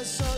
a song.